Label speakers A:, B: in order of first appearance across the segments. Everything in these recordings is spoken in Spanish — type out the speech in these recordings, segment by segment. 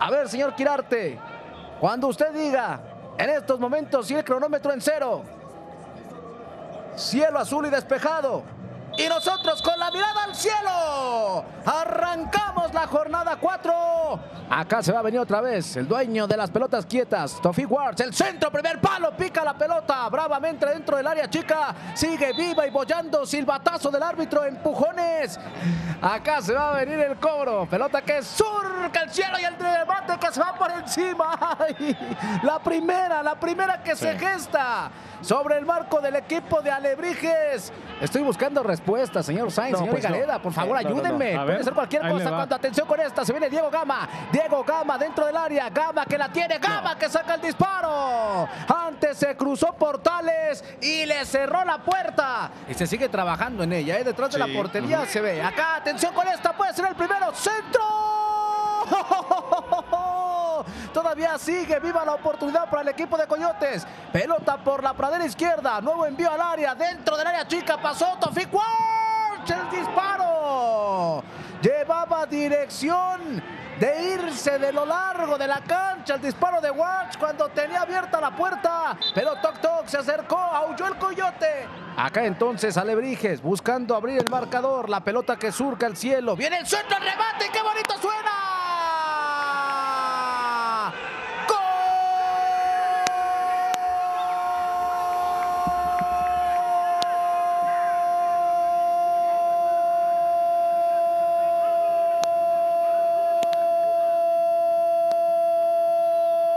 A: A ver, señor Quirarte, cuando usted diga, en estos momentos, y el cronómetro en cero, cielo azul y despejado, y nosotros con la mirada al cielo, arrancamos la jornada 4. Acá se va a venir otra vez el dueño de las pelotas quietas, Tofik Wards. El centro, primer palo, pica la pelota bravamente dentro del área chica. Sigue viva y bollando, silbatazo del árbitro, empujones. Acá se va a venir el cobro. Pelota que surca cielo y el debate que se va por encima. Ay, la primera, la primera que se gesta sobre el marco del equipo de Alebrijes. Estoy buscando respuestas, señor Sainz,
B: No,
A: señor
B: pues no.
A: Gareda, por favor,
B: no.
A: ayúdenme. Puede ser cualquier
B: ahí
A: cosa. Cuando atención con esta, se viene Diego Gama. Diego Gama dentro del área. Gama que la tiene. Gama que saca el disparo. Antes se cruzó Portales y le cerró la puerta. Y se sigue trabajando en ella. ¿eh? Detrás de la portería se ve. Acá, atención con esta. Puede ser el primero. ¡Centro! Todavía sigue viva la oportunidad para el equipo de Coyotes. Pelota por la pradera izquierda. Nuevo envío al área. Dentro del área chica pasó Warch. El disparo. Llevaba dirección de irse de lo largo de la cancha. El disparo de Watch cuando tenía abierta la puerta. Pero Toc Toc se acercó. Aulló el Coyote. Acá entonces Alebrijes buscando abrir el marcador. La pelota que surca el cielo. Viene el centro, el remate. ¡Qué bonito suena!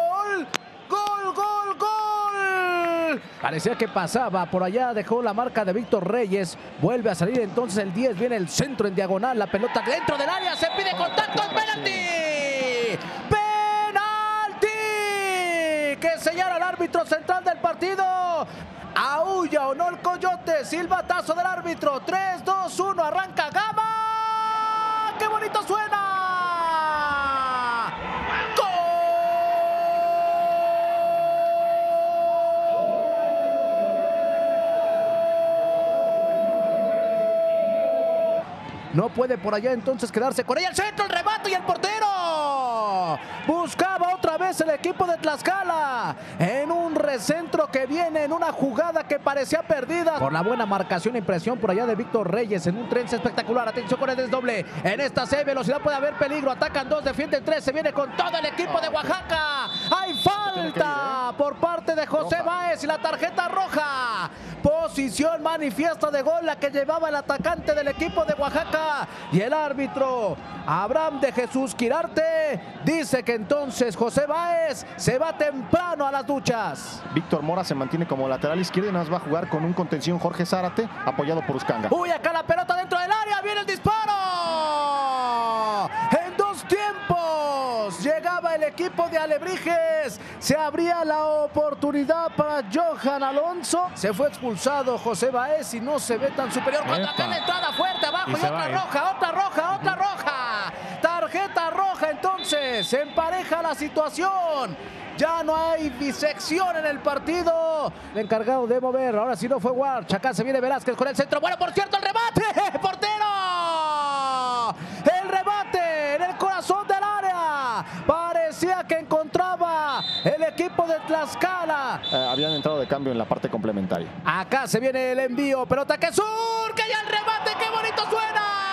A: ¡Gol! ¡Gol, gol, gol! Parecía que pasaba, por allá dejó la marca de Víctor Reyes, vuelve a salir entonces el 10, viene el centro en diagonal, la pelota dentro del área, se pide contacto, ¡es penalti! ¡Penalti! Que señala el árbitro central del partido. Aulla o no el coyote, silbatazo del árbitro, 3, 2, 1, arranca Gama. ¡Qué bonito suena! No puede por allá entonces quedarse con ella. El centro, el remate y el portero. Buscaba otra vez el equipo de Tlaxcala. En un recentro que viene en una jugada que parecía perdida. Por la buena marcación e impresión por allá de Víctor Reyes en un trense espectacular. Atención con el desdoble. En esta C velocidad puede haber peligro. Atacan dos, defienden tres. Se viene con todo el equipo de Oaxaca. Hay falta por parte de José Báez y la tarjeta roja. Posición manifiesta de gol la que llevaba el atacante del equipo de Oaxaca. Y el árbitro, Abraham de Jesús Quirarte, dice que entonces José Báez se va temprano a las duchas.
B: Víctor Mora se mantiene como lateral izquierdo y nada más va a jugar con un contención Jorge Zárate apoyado por Uscanga.
A: Uy, acá la pelota dentro del área, viene el disparo. Equipo de Alebrijes. Se abría la oportunidad para Johan Alonso. Se fue expulsado José Baez y no se ve tan superior. Cuando acá la entrada fuerte abajo y, otra
C: va, ¿eh?
A: roja, otra roja, otra roja. Tarjeta roja entonces. Se empareja la situación. Ya no hay disección en el partido. El encargado de mover. Ahora sí no fue Warch. Acá se viene Velázquez con el centro. Bueno, por cierto, el remate. ¡Portero! El remate en el corazón del área. Que encontraba el equipo de Tlaxcala.
B: Eh, habían entrado de cambio en la parte complementaria.
A: Acá se viene el envío. Pelota que surca y el remate. ¡Qué bonito suena!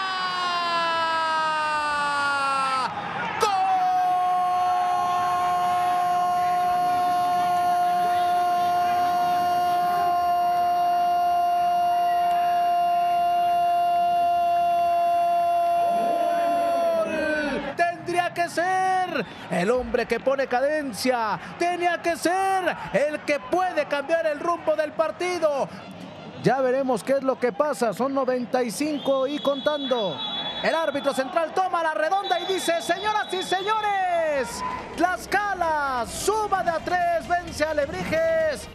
A: Que ser el hombre que pone cadencia. Tenía que ser el que puede cambiar el rumbo del partido. Ya veremos qué es lo que pasa. Son 95 y contando. El árbitro central toma la redonda y dice, señoras y señores, Tlaxcala suma de a tres, vence a Lebrijes.